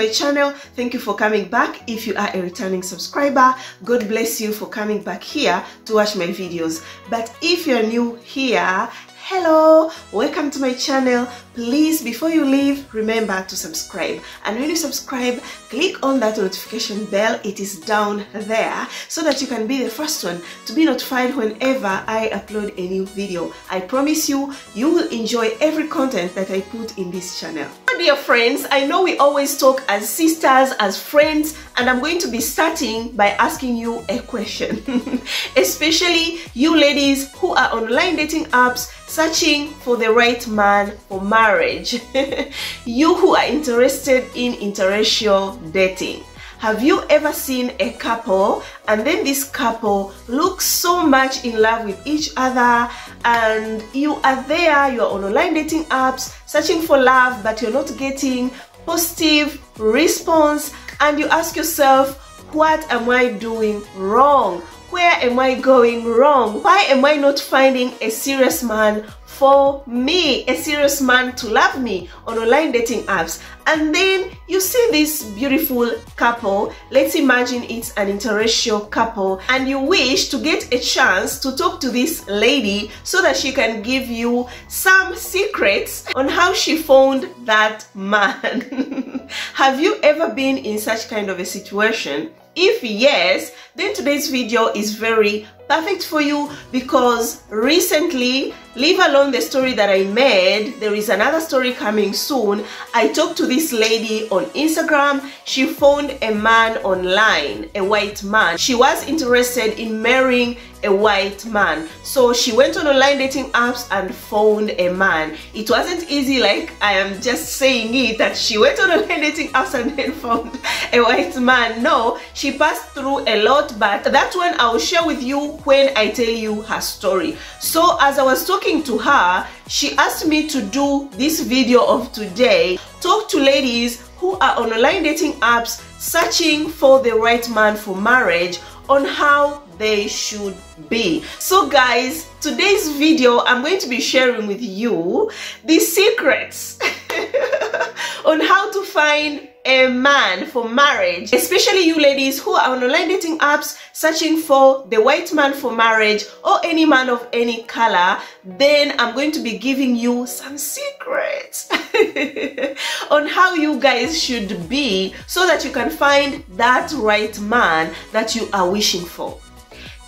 my channel. Thank you for coming back. If you are a returning subscriber, God bless you for coming back here to watch my videos. But if you're new here, hello welcome to my channel please before you leave remember to subscribe and when you subscribe click on that notification bell it is down there so that you can be the first one to be notified whenever i upload a new video i promise you you will enjoy every content that i put in this channel dear friends i know we always talk as sisters as friends and i'm going to be starting by asking you a question especially you ladies who are online dating apps searching for the right man for marriage. you who are interested in interracial dating. Have you ever seen a couple and then this couple looks so much in love with each other and you are there, you're on online dating apps searching for love but you're not getting positive response and you ask yourself, what am I doing wrong? Where am I going wrong? Why am I not finding a serious man for me, a serious man to love me on online dating apps? And then you see this beautiful couple, let's imagine it's an interracial couple, and you wish to get a chance to talk to this lady so that she can give you some secrets on how she found that man. Have you ever been in such kind of a situation? If yes, then today's video is very perfect for you because recently, leave alone the story that I made, there is another story coming soon. I talked to this lady on Instagram. She found a man online, a white man. She was interested in marrying a white man. So she went on online dating apps and found a man. It wasn't easy like I am just saying it that she went on online dating apps and then found a white man. No, she passed through a lot but that one I'll share with you when I tell you her story. So as I was talking to her, she asked me to do this video of today, talk to ladies who are on online dating apps searching for the right man for marriage on how they should be. So guys, today's video I'm going to be sharing with you the secrets on how to find a man for marriage, especially you ladies who are on online dating apps searching for the white man for marriage or any man of any color, then I'm going to be giving you some secrets on how you guys should be so that you can find that right man that you are wishing for.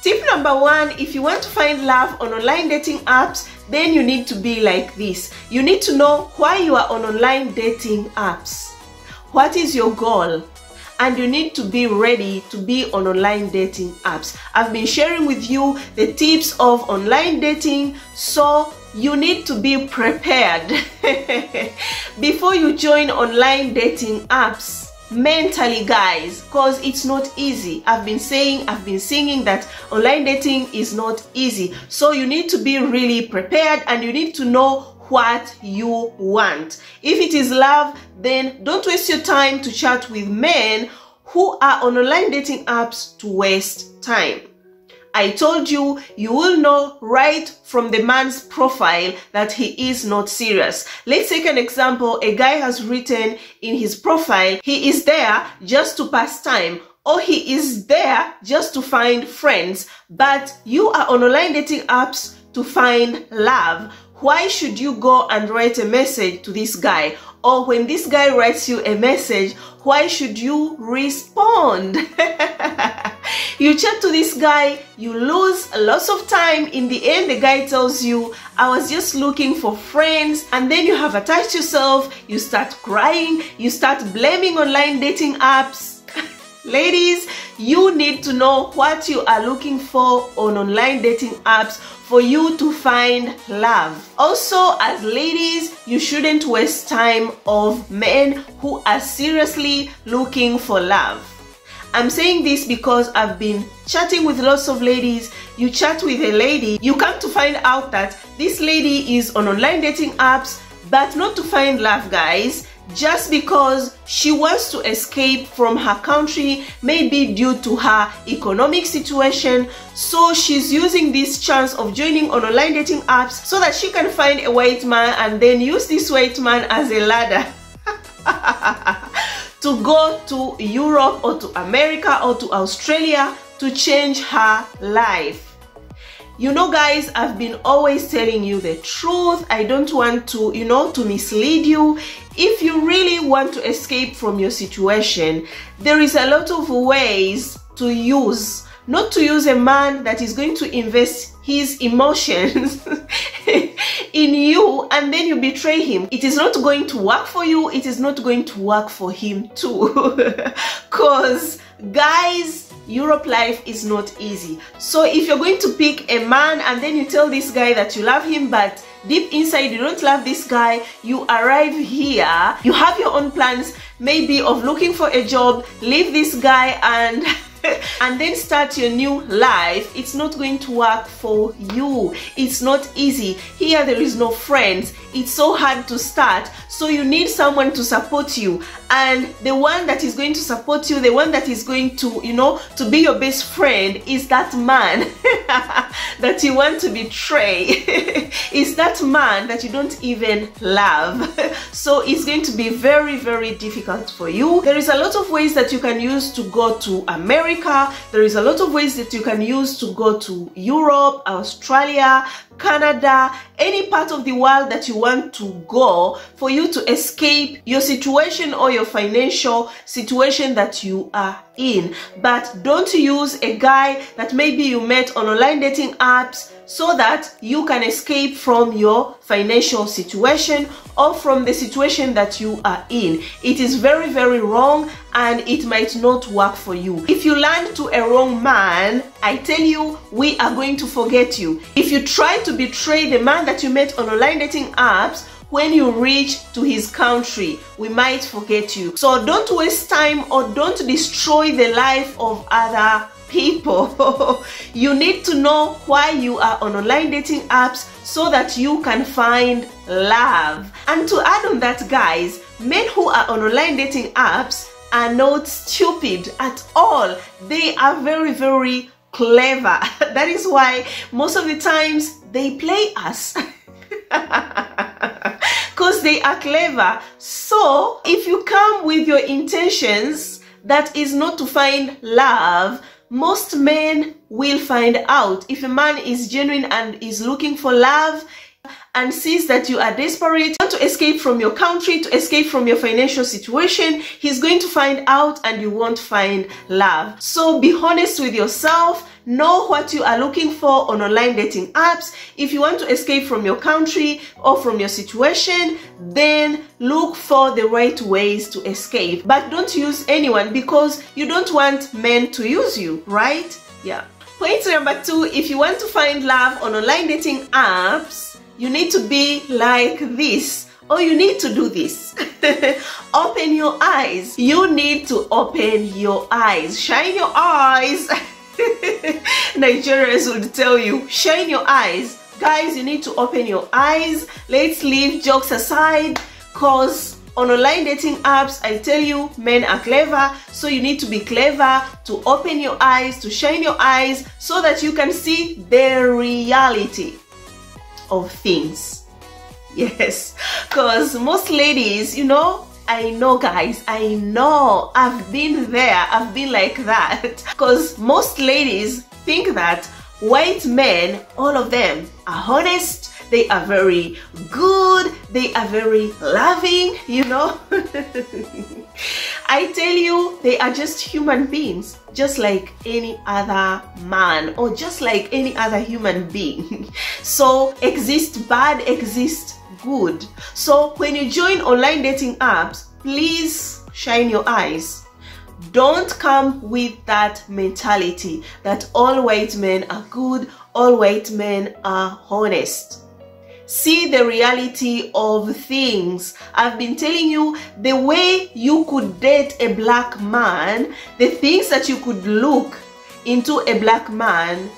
Tip number one, if you want to find love on online dating apps, then you need to be like this. You need to know why you are on online dating apps. What is your goal? And you need to be ready to be on online dating apps. I've been sharing with you the tips of online dating, so you need to be prepared before you join online dating apps mentally guys because it's not easy i've been saying i've been singing that online dating is not easy so you need to be really prepared and you need to know what you want. If it is love, then don't waste your time to chat with men who are on online dating apps to waste time. I told you, you will know right from the man's profile that he is not serious. Let's take an example. A guy has written in his profile, he is there just to pass time or he is there just to find friends. But you are on online dating apps to find love why should you go and write a message to this guy? Or when this guy writes you a message, why should you respond? you chat to this guy, you lose lots of time. In the end, the guy tells you, I was just looking for friends. And then you have attached yourself, you start crying, you start blaming online dating apps. Ladies, you need to know what you are looking for on online dating apps for you to find love. Also, as ladies, you shouldn't waste time of men who are seriously looking for love. I'm saying this because I've been chatting with lots of ladies. You chat with a lady, you come to find out that this lady is on online dating apps, but not to find love, guys just because she wants to escape from her country, maybe due to her economic situation. So she's using this chance of joining on online dating apps so that she can find a white man and then use this white man as a ladder. to go to Europe or to America or to Australia to change her life. You know guys, I've been always telling you the truth. I don't want to, you know, to mislead you. If you really want to escape from your situation, there is a lot of ways to use not to use a man that is going to invest his emotions in you and then you betray him it is not going to work for you it is not going to work for him too because guys Europe life is not easy. So if you're going to pick a man and then you tell this guy that you love him but deep inside you don't love this guy, you arrive here, you have your own plans maybe of looking for a job, leave this guy and and then start your new life it's not going to work for you. It's not easy. Here there is no friends. It's so hard to start. So you need someone to support you. And the one that is going to support you the one that is going to you know to be your best friend is that man that you want to betray. Is that man that you don't even love. So it's going to be very very difficult for you. There is a lot of ways that you can use to go to america there is a lot of ways that you can use to go to europe australia Canada, any part of the world that you want to go for you to escape your situation or your financial situation that you are in. But don't use a guy that maybe you met on online dating apps so that you can escape from your financial situation or from the situation that you are in. It is very, very wrong and it might not work for you. If you land to a wrong man, I tell you, we are going to forget you. If you try to betray the man that you met on online dating apps, when you reach to his country, we might forget you. So don't waste time or don't destroy the life of other people. you need to know why you are on online dating apps so that you can find love. And to add on that, guys, men who are on online dating apps are not stupid at all. They are very, very clever. that is why most of the times they play us. Because they are clever. So if you come with your intentions, that is not to find love, most men will find out if a man is genuine and is looking for love and sees that you are desperate, want to escape from your country, to escape from your financial situation, he's going to find out and you won't find love. So be honest with yourself, know what you are looking for on online dating apps. If you want to escape from your country or from your situation, then look for the right ways to escape. But don't use anyone because you don't want men to use you, right? Yeah. Point number two, if you want to find love on online dating apps, you need to be like this or you need to do this open your eyes you need to open your eyes shine your eyes nigerians would tell you shine your eyes. Guys you need to open your eyes. Let's leave jokes aside cause on online dating apps i tell you men are clever. So you need to be clever to open your eyes to shine your eyes so that you can see the reality of things. Yes, because most ladies, you know, I know guys, I know, I've been there, I've been like that. Because most ladies think that white men, all of them, are honest, they are very good, they are very loving, you know. I tell you, they are just human beings, just like any other man or just like any other human being. so exist bad, exist good. So when you join online dating apps, please shine your eyes. Don't come with that mentality that all white men are good, all white men are honest see the reality of things. I've been telling you the way you could date a black man, the things that you could look into a black man,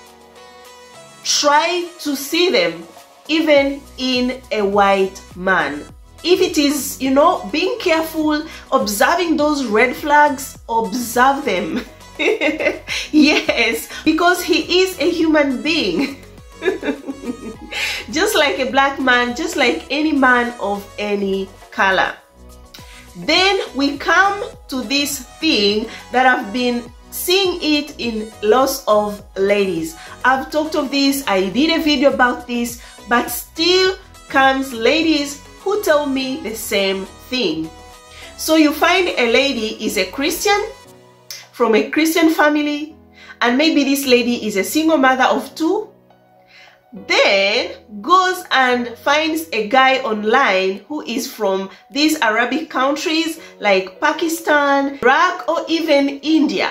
try to see them even in a white man. if it is, you know, being careful, observing those red flags, observe them. yes, because he is a human being. just like a black man, just like any man of any color. Then we come to this thing that I've been seeing it in lots of ladies. I've talked of this, I did a video about this, but still comes ladies who tell me the same thing. So you find a lady is a Christian from a Christian family and maybe this lady is a single mother of two then goes and finds a guy online who is from these Arabic countries like Pakistan, Iraq, or even India.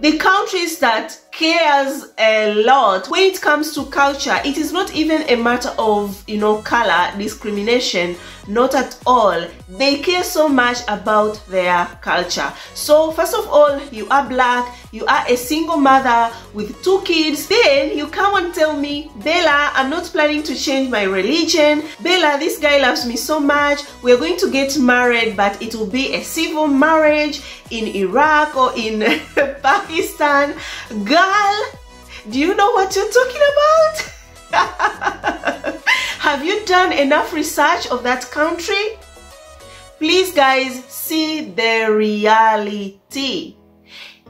The countries that cares a lot. When it comes to culture it is not even a matter of you know color discrimination. Not at all. They care so much about their culture. So first of all you are black. You are a single mother with two kids. Then you come and tell me bella i'm not planning to change my religion. Bella this guy loves me so much. We're going to get married but it will be a civil marriage in iraq or in pakistan. Girl girl, do you know what you're talking about? Have you done enough research of that country? Please guys, see the reality.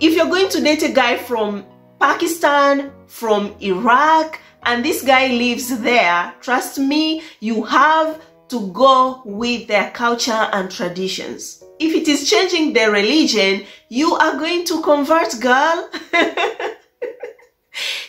If you're going to date a guy from Pakistan, from Iraq, and this guy lives there, trust me, you have to go with their culture and traditions. If it is changing their religion, you are going to convert, girl.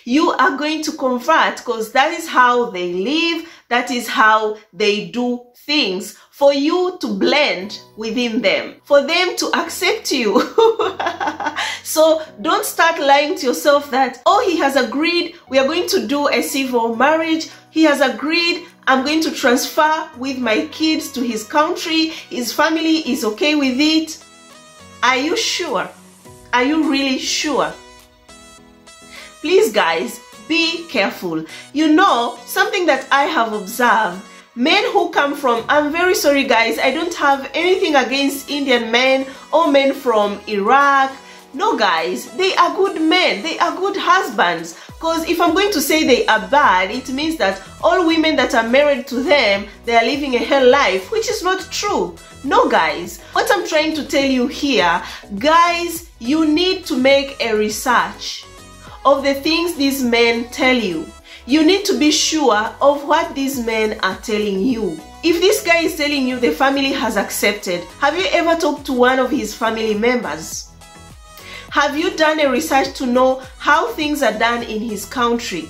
you are going to convert because that is how they live, that is how they do things for you to blend within them, for them to accept you. so don't start lying to yourself that, oh, he has agreed, we are going to do a civil marriage. He has agreed, I'm going to transfer with my kids to his country. His family is okay with it. Are you sure? Are you really sure? Please guys, be careful. You know, something that I have observed, men who come from, I'm very sorry guys, I don't have anything against Indian men or men from Iraq. No guys, they are good men, they are good husbands. Because if I'm going to say they are bad, it means that all women that are married to them, they are living a hell life, which is not true. No guys, what I'm trying to tell you here, guys, you need to make a research of the things these men tell you. You need to be sure of what these men are telling you. If this guy is telling you the family has accepted, have you ever talked to one of his family members? Have you done a research to know how things are done in his country?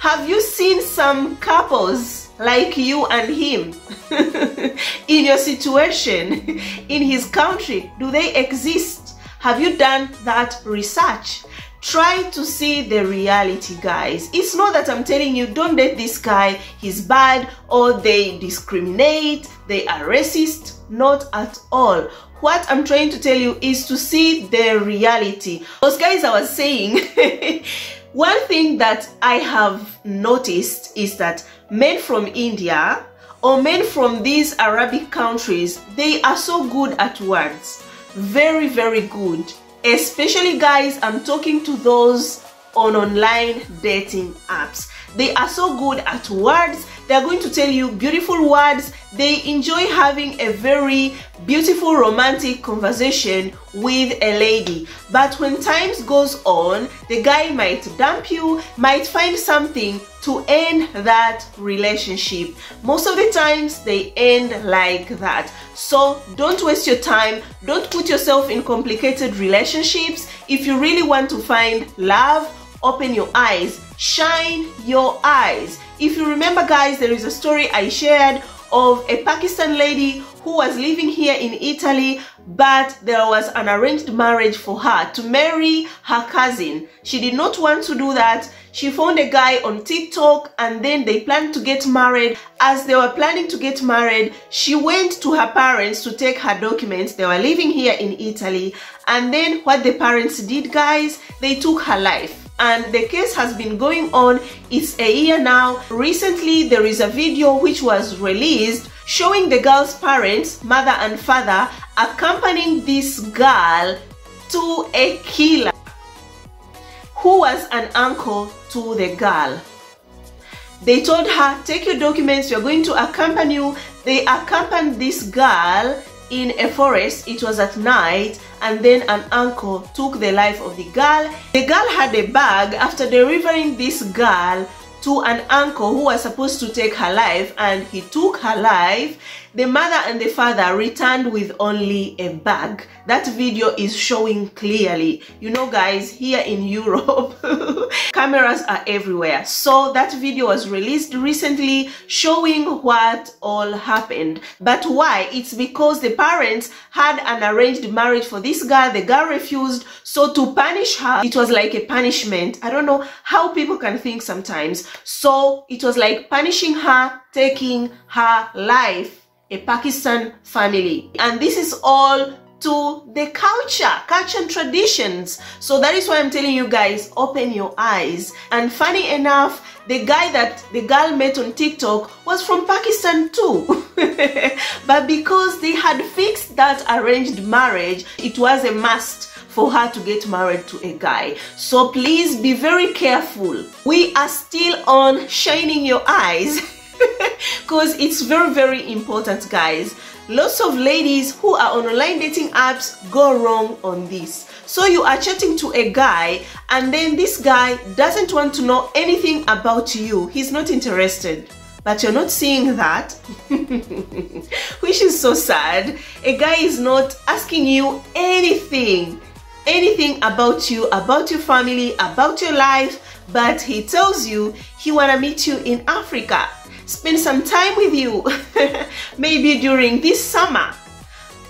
Have you seen some couples like you and him in your situation in his country? Do they exist? Have you done that research? Try to see the reality guys. It's not that i'm telling you don't date this guy he's bad or they discriminate they are racist. Not at all. What i'm trying to tell you is to see the reality. Those guys i was saying one thing that i have noticed is that men from india or men from these arabic countries they are so good at words. Very very good especially guys i'm talking to those on online dating apps. They are so good at words they're going to tell you beautiful words. They enjoy having a very beautiful romantic conversation with a lady. But when times goes on the guy might dump you might find something to end that relationship. Most of the times they end like that. So don't waste your time. Don't put yourself in complicated relationships. If you really want to find love open your eyes shine your eyes if you remember guys there is a story i shared of a pakistan lady who was living here in italy but there was an arranged marriage for her to marry her cousin. She did not want to do that. She found a guy on TikTok and then they planned to get married. As they were planning to get married, she went to her parents to take her documents. They were living here in Italy. And then what the parents did, guys, they took her life. And the case has been going on. It's a year now. Recently there is a video which was released showing the girl's parents mother and father accompanying this girl to a killer who was an uncle to the girl. They told her take your documents. You're going to accompany you. They accompanied this girl in a forest. It was at night and then an uncle took the life of the girl. The girl had a bag after delivering this girl to an uncle who was supposed to take her life and he took her life the mother and the father returned with only a bag. That video is showing clearly. You know guys here in europe cameras are everywhere. So that video was released recently showing what all happened. But why? It's because the parents had an arranged marriage for this girl. The girl refused. So to punish her it was like a punishment. I don't know how people can think sometimes. So it was like punishing her taking her life a Pakistan family. And this is all to the culture, culture and traditions. So that is why I'm telling you guys, open your eyes. And funny enough, the guy that the girl met on TikTok was from Pakistan too. but because they had fixed that arranged marriage, it was a must for her to get married to a guy. So please be very careful. We are still on shining your eyes. because it's very very important guys. Lots of ladies who are on online dating apps go wrong on this. So you are chatting to a guy and then this guy doesn't want to know anything about you. He's not interested. But you're not seeing that which is so sad. A guy is not asking you anything anything about you about your family about your life but he tells you he want to meet you in africa spend some time with you maybe during this summer.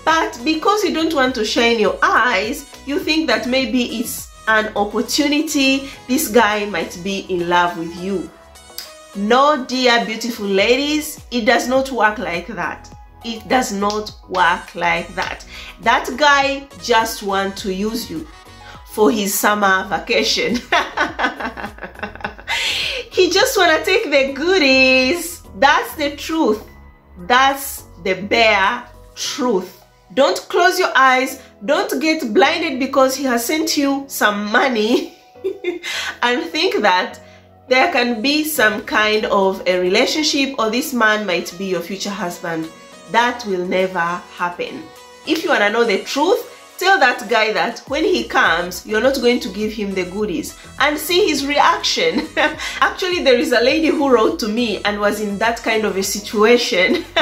But because you don't want to shine your eyes you think that maybe it's an opportunity this guy might be in love with you. No dear beautiful ladies it does not work like that. It does not work like that. That guy just want to use you for his summer vacation he just want to take the goodies. That's the truth. That's the bare truth. Don't close your eyes. Don't get blinded because he has sent you some money and think that there can be some kind of a relationship or this man might be your future husband. That will never happen. If you want to know the truth, tell that guy that when he comes you're not going to give him the goodies and see his reaction. Actually there is a lady who wrote to me and was in that kind of a situation.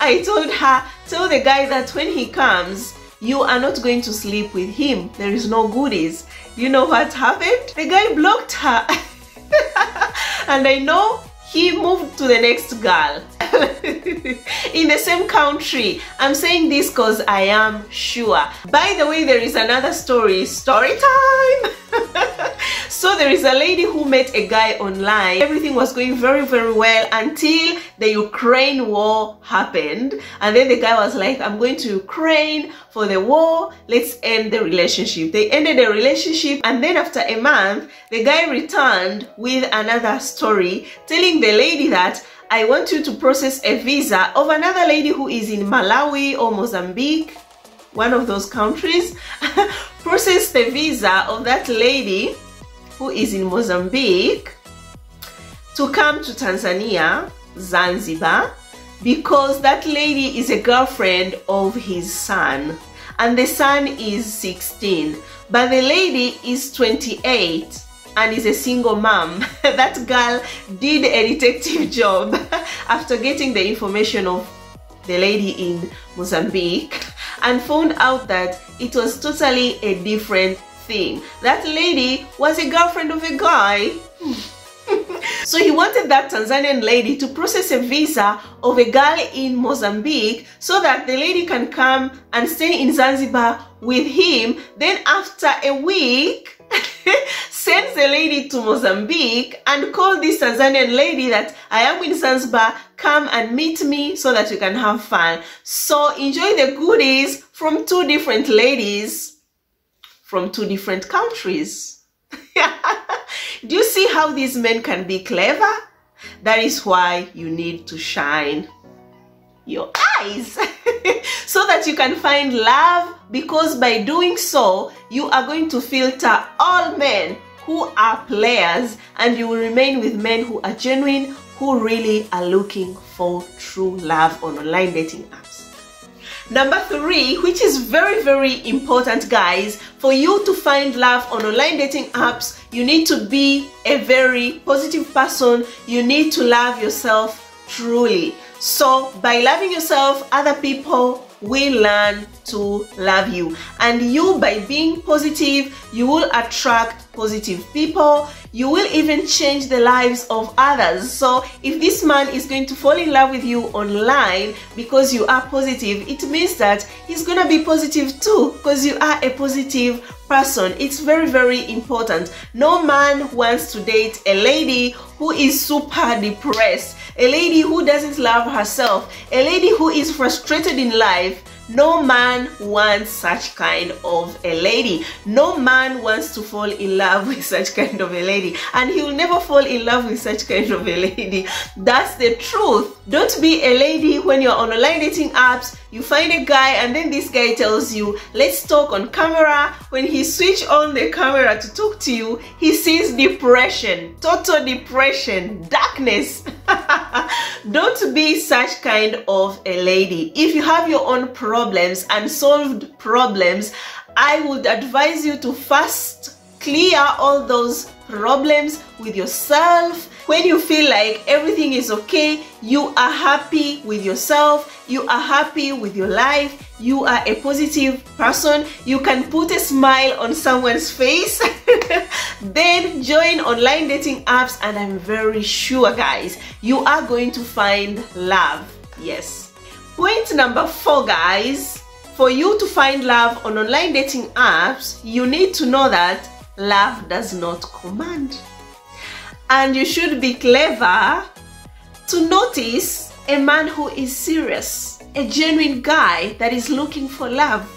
I told her tell the guy that when he comes you are not going to sleep with him. There is no goodies. You know what happened? The guy blocked her. And i know he moved to the next girl. In the same country. I'm saying this because i am sure. By the way there is another story. Story time! So there is a lady who met a guy online. Everything was going very very well until the ukraine war happened. And then the guy was like i'm going to ukraine for the war. Let's end the relationship. They ended the relationship. And then after a month the guy returned with another story telling the lady that I want you to process a visa of another lady who is in Malawi or Mozambique, one of those countries. process the visa of that lady who is in Mozambique to come to Tanzania, Zanzibar, because that lady is a girlfriend of his son and the son is 16 but the lady is 28 and is a single mom. that girl did a detective job after getting the information of the lady in Mozambique and found out that it was totally a different thing. That lady was a girlfriend of a guy. so he wanted that Tanzanian lady to process a visa of a girl in Mozambique so that the lady can come and stay in Zanzibar with him. Then after a week, sends the lady to Mozambique and call this Tanzanian lady that I am in Zanzibar, come and meet me so that you can have fun. So enjoy the goodies from two different ladies from two different countries. Do you see how these men can be clever? That is why you need to shine your eyes so that you can find love because by doing so you are going to filter all men who are players and you will remain with men who are genuine who really are looking for true love on online dating apps Number three, which is very, very important, guys, for you to find love on online dating apps, you need to be a very positive person. You need to love yourself truly. So, by loving yourself, other people will learn to love you. And you, by being positive, you will attract positive people. You will even change the lives of others. So if this man is going to fall in love with you online because you are positive, it means that he's going to be positive too because you are a positive person. It's very, very important. No man wants to date a lady who is super depressed, a lady who doesn't love herself, a lady who is frustrated in life no man wants such kind of a lady. No man wants to fall in love with such kind of a lady. And he will never fall in love with such kind of a lady. That's the truth. Don't be a lady when you're on online dating apps. You find a guy and then this guy tells you, let's talk on camera. When he switch on the camera to talk to you, he sees depression, total depression, darkness. Don't be such kind of a lady. If you have your own problems, unsolved problems, I would advise you to first clear all those problems with yourself when you feel like everything is okay you are happy with yourself you are happy with your life you are a positive person you can put a smile on someone's face then join online dating apps and i'm very sure guys you are going to find love yes point number four guys for you to find love on online dating apps you need to know that love does not command. And you should be clever to notice a man who is serious, a genuine guy that is looking for love.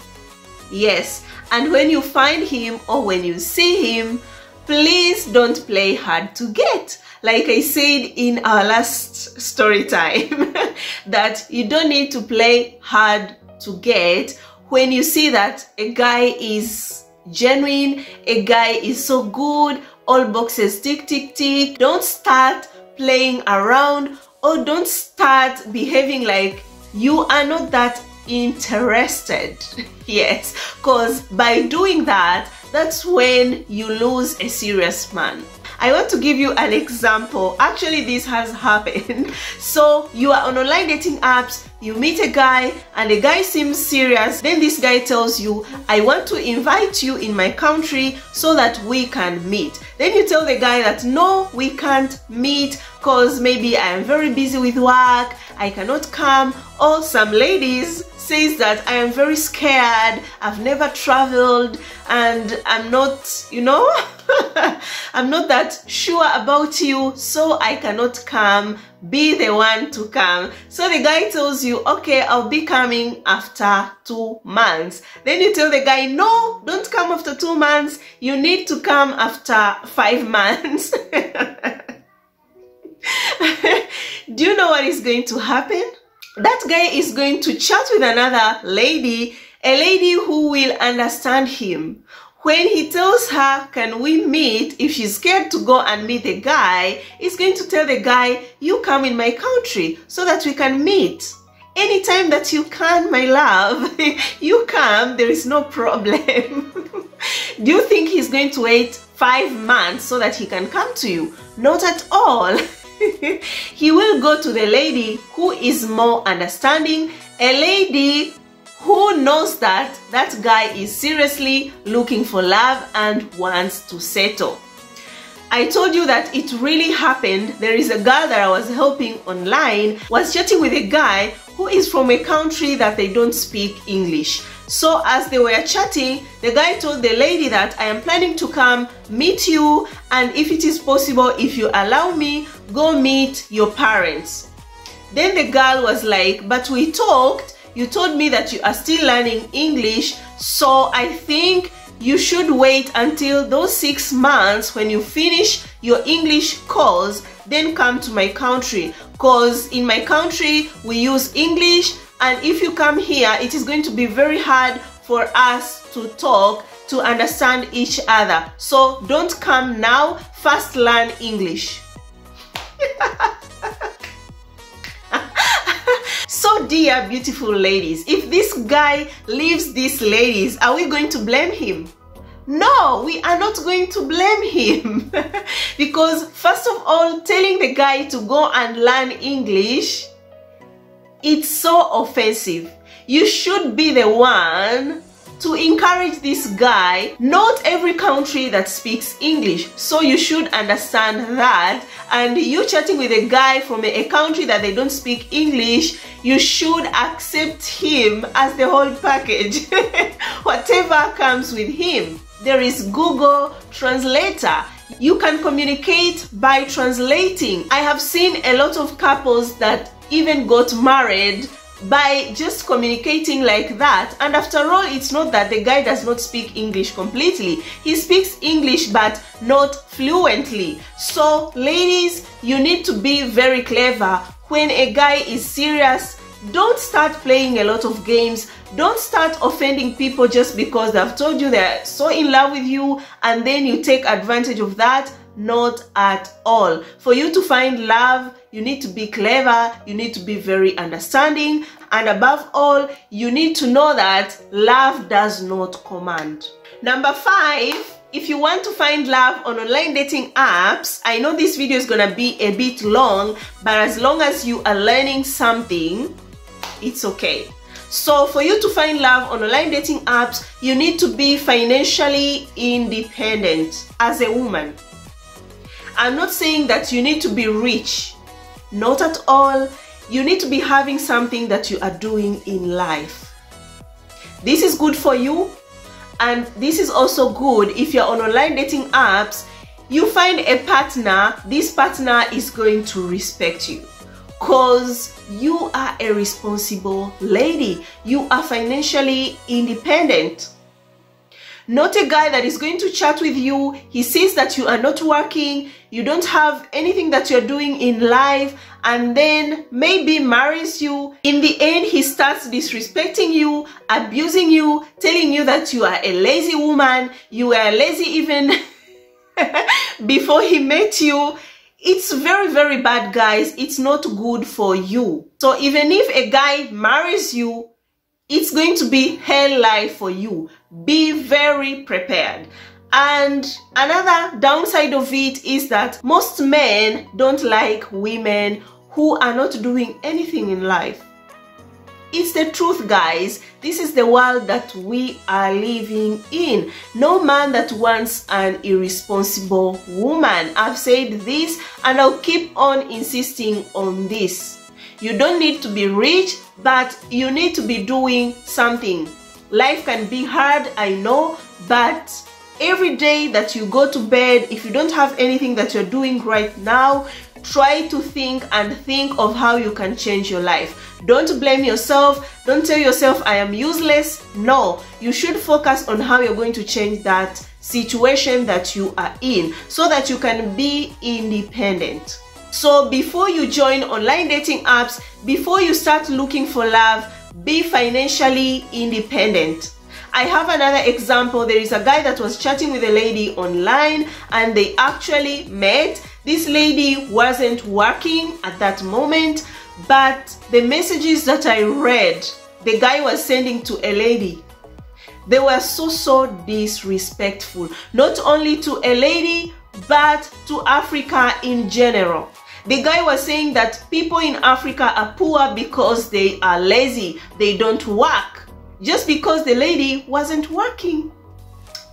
Yes, and when you find him or when you see him, please don't play hard to get. Like I said in our last story time, that you don't need to play hard to get when you see that a guy is genuine, a guy is so good, all boxes tick, tick, tick. Don't start playing around or don't start behaving like you are not that interested. yes, because by doing that, that's when you lose a serious man. I want to give you an example. Actually, this has happened. So you are on online dating apps, you meet a guy and the guy seems serious. Then this guy tells you, I want to invite you in my country so that we can meet. Then you tell the guy that no, we can't meet because maybe I am very busy with work, I cannot come. Or some ladies says that I am very scared, I've never traveled and I'm not, you know, I'm not that sure about you, so I cannot come. Be the one to come. So the guy tells you, okay, I'll be coming after two months. Then you tell the guy, no, don't come after two months. You need to come after five months. Do you know what is going to happen? That guy is going to chat with another lady, a lady who will understand him. When he tells her, can we meet, if she's scared to go and meet the guy, he's going to tell the guy, you come in my country so that we can meet. Anytime that you can, my love, you come, there is no problem. Do you think he's going to wait five months so that he can come to you? Not at all. he will go to the lady who is more understanding, a lady who knows that that guy is seriously looking for love and wants to settle. I told you that it really happened. There is a girl that I was helping online was chatting with a guy who is from a country that they don't speak English. So as they were chatting, the guy told the lady that I am planning to come meet you and if it is possible, if you allow me, go meet your parents. Then the girl was like, but we talked, you told me that you are still learning English, so I think you should wait until those six months when you finish your English course, then come to my country. Because in my country, we use English, and if you come here, it is going to be very hard for us to talk to understand each other. So don't come now, first learn English. so dear beautiful ladies, if this guy leaves these ladies, are we going to blame him? No, we are not going to blame him. because first of all, telling the guy to go and learn English, it's so offensive. You should be the one to encourage this guy. Not every country that speaks English, so you should understand that. And you chatting with a guy from a, country that they don't speak English, you should accept him as the whole package. Whatever comes with him. There is Google Translator. You can communicate by translating. I have seen a lot of couples that even got married by just communicating like that. And after all it's not that the guy does not speak english completely. He speaks english but not fluently. So ladies you need to be very clever. When a guy is serious don't start playing a lot of games. Don't start offending people just because they've told you they're so in love with you and then you take advantage of that not at all for you to find love you need to be clever, you need to be very understanding, and above all, you need to know that love does not command. Number five, if you want to find love on online dating apps, I know this video is gonna be a bit long, but as long as you are learning something, it's okay. So for you to find love on online dating apps, you need to be financially independent as a woman. I'm not saying that you need to be rich. Not at all. You need to be having something that you are doing in life. This is good for you and this is also good. If you're on online dating apps you find a partner this partner is going to respect you. Because you are a responsible lady. You are financially independent not a guy that is going to chat with you. He sees that you are not working, you don't have anything that you're doing in life, and then maybe marries you. In the end, he starts disrespecting you, abusing you, telling you that you are a lazy woman, you were lazy even before he met you. It's very very bad guys. It's not good for you. So even if a guy marries you it's going to be hell life for you. Be very prepared. And another downside of it is that most men don't like women who are not doing anything in life. It's the truth, guys. This is the world that we are living in. No man that wants an irresponsible woman. I've said this and I'll keep on insisting on this. You don't need to be rich, but you need to be doing something. Life can be hard, I know, but every day that you go to bed, if you don't have anything that you're doing right now, try to think and think of how you can change your life. Don't blame yourself. Don't tell yourself, I am useless. No, you should focus on how you're going to change that situation that you are in so that you can be independent. So before you join online dating apps, before you start looking for love, be financially independent. I have another example. There is a guy that was chatting with a lady online and they actually met. This lady wasn't working at that moment, but the messages that I read, the guy was sending to a lady, they were so, so disrespectful. Not only to a lady, but to Africa in general. The guy was saying that people in Africa are poor because they are lazy, they don't work, just because the lady wasn't working.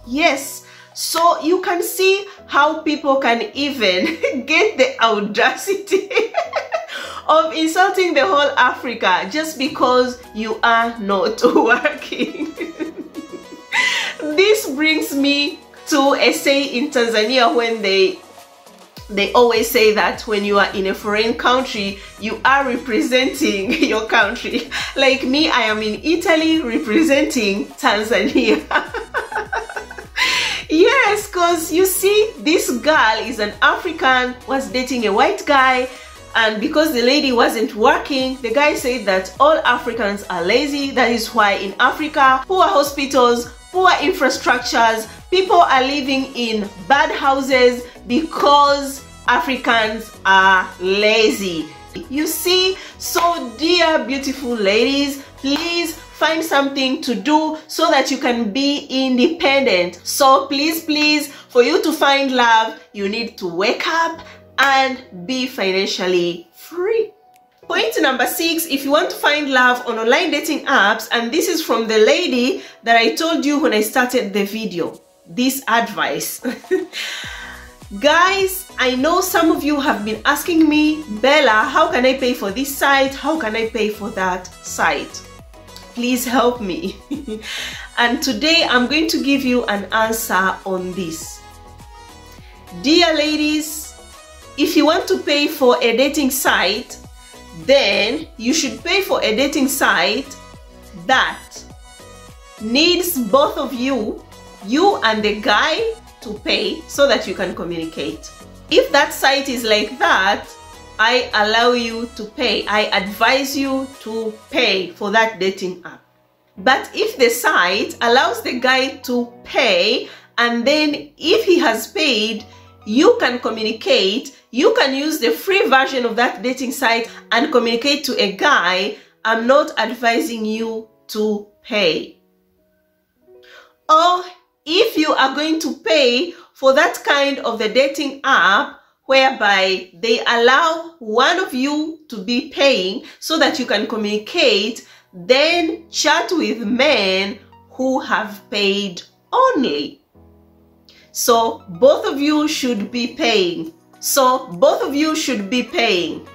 Yes, so you can see how people can even get the audacity of insulting the whole Africa just because you are not working. this brings me to a say in Tanzania when they they always say that when you are in a foreign country you are representing your country. Like me i am in italy representing tanzania. Yes because you see this girl is an african was dating a white guy and because the lady wasn't working the guy said that all africans are lazy. That is why in africa poor hospitals poor infrastructures people are living in bad houses because africans are lazy. You see so dear beautiful ladies please find something to do so that you can be independent. So please please for you to find love you need to wake up and be financially free. Point number six if you want to find love on online dating apps and this is from the lady that i told you when i started the video this advice guys i know some of you have been asking me bella how can i pay for this site? How can i pay for that site? Please help me. And today i'm going to give you an answer on this. Dear ladies if you want to pay for a dating site then you should pay for a dating site that needs both of you you and the guy to pay so that you can communicate if that site is like that I allow you to pay. I advise you to pay for that dating app. But if the site allows the guy to pay and then if he has paid, you can communicate, you can use the free version of that dating site and communicate to a guy, I'm not advising you to pay. Or if you are going to pay for that kind of the dating app, whereby they allow one of you to be paying so that you can communicate, then chat with men who have paid only. So both of you should be paying. So both of you should be paying.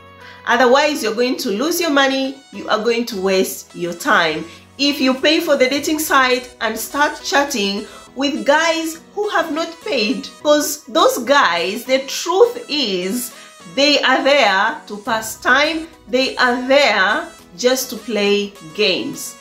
Otherwise, you're going to lose your money, you are going to waste your time. If you pay for the dating site and start chatting with guys who have not paid. Because those guys the truth is they are there to pass time. They are there just to play games.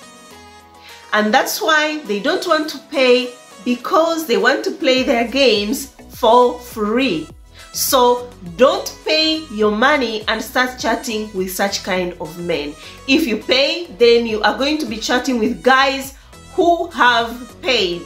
And that's why they don't want to pay because they want to play their games for free. So don't pay your money and start chatting with such kind of men. If you pay then you are going to be chatting with guys who have paid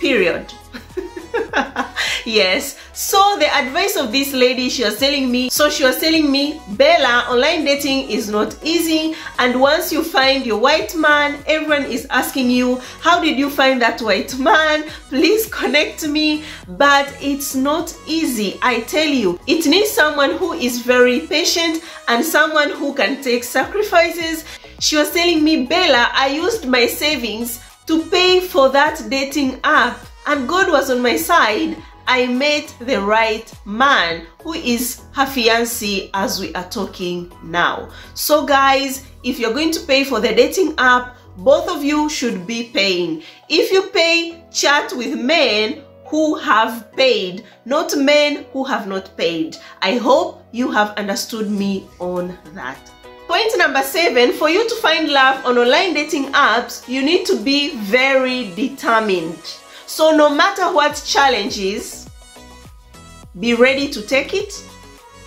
period. Yes. So the advice of this lady she was telling me so she was telling me bella online dating is not easy. And once you find your white man everyone is asking you how did you find that white man? Please connect me. But it's not easy i tell you. It needs someone who is very patient and someone who can take sacrifices. She was telling me bella i used my savings to pay for that dating app and God was on my side. I met the right man who is her fiancé as we are talking now. So guys, if you're going to pay for the dating app, both of you should be paying. If you pay, chat with men who have paid, not men who have not paid. I hope you have understood me on that. Point number seven, for you to find love on online dating apps, you need to be very determined. So no matter what challenges, be ready to take it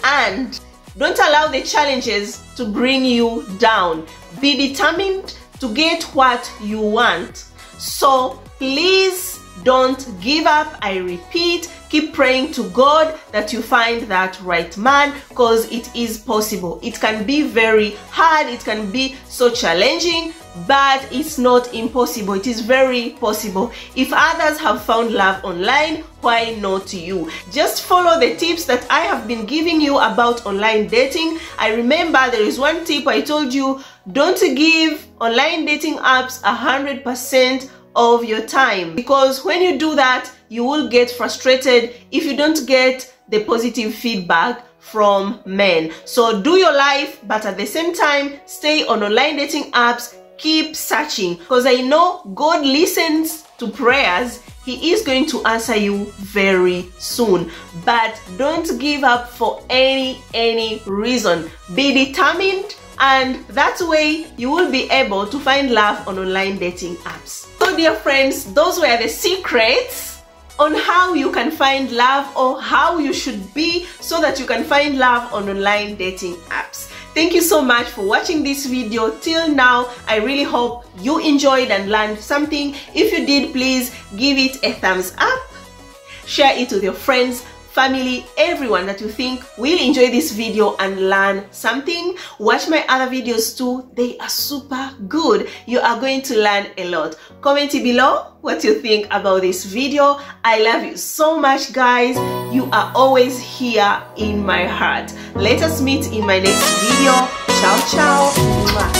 and don't allow the challenges to bring you down. Be determined to get what you want. So please don't give up. I repeat, keep praying to God that you find that right man because it is possible. It can be very hard, it can be so challenging, but it's not impossible. It is very possible. If others have found love online, why not you? Just follow the tips that I have been giving you about online dating. I remember there is one tip I told you don't give online dating apps hundred percent of your time because when you do that you will get frustrated if you don't get the positive feedback from men. So do your life but at the same time stay on online dating apps. Keep searching because i know god listens to prayers. He is going to answer you very soon. But don't give up for any any reason. Be determined and that way you will be able to find love on online dating apps. So dear friends those were the secrets on how you can find love or how you should be so that you can find love on online dating apps. Thank you so much for watching this video till now. I really hope you enjoyed and learned something. If you did, please give it a thumbs up. Share it with your friends family, everyone that you think will enjoy this video and learn something. Watch my other videos too. They are super good. You are going to learn a lot. Comment below what you think about this video. I love you so much, guys. You are always here in my heart. Let us meet in my next video. Ciao, ciao.